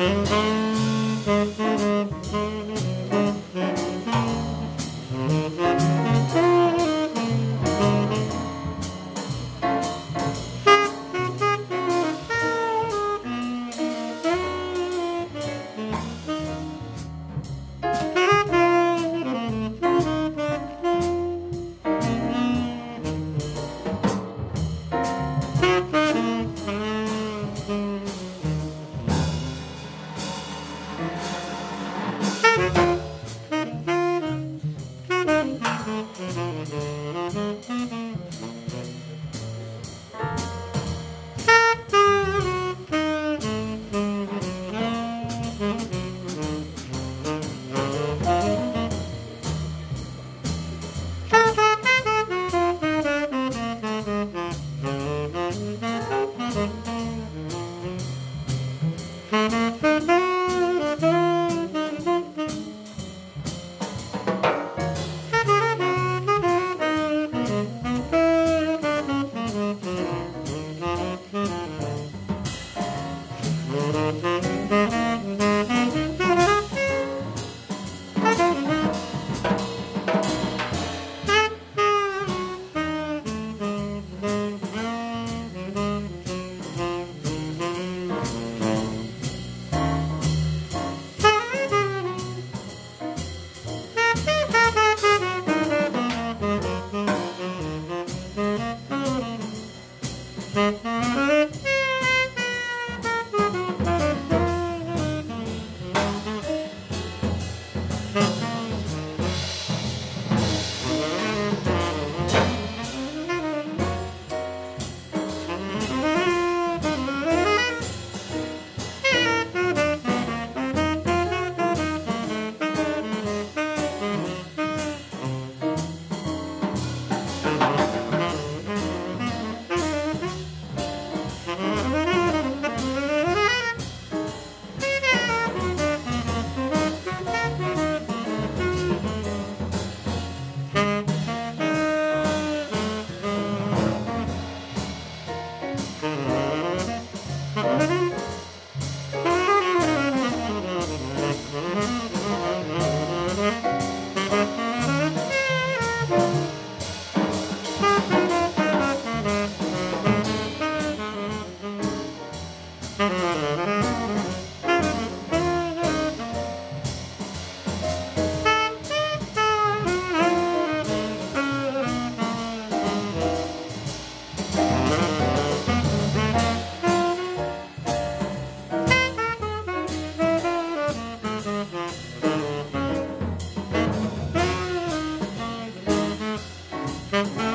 Mm-hmm. Mm-hmm.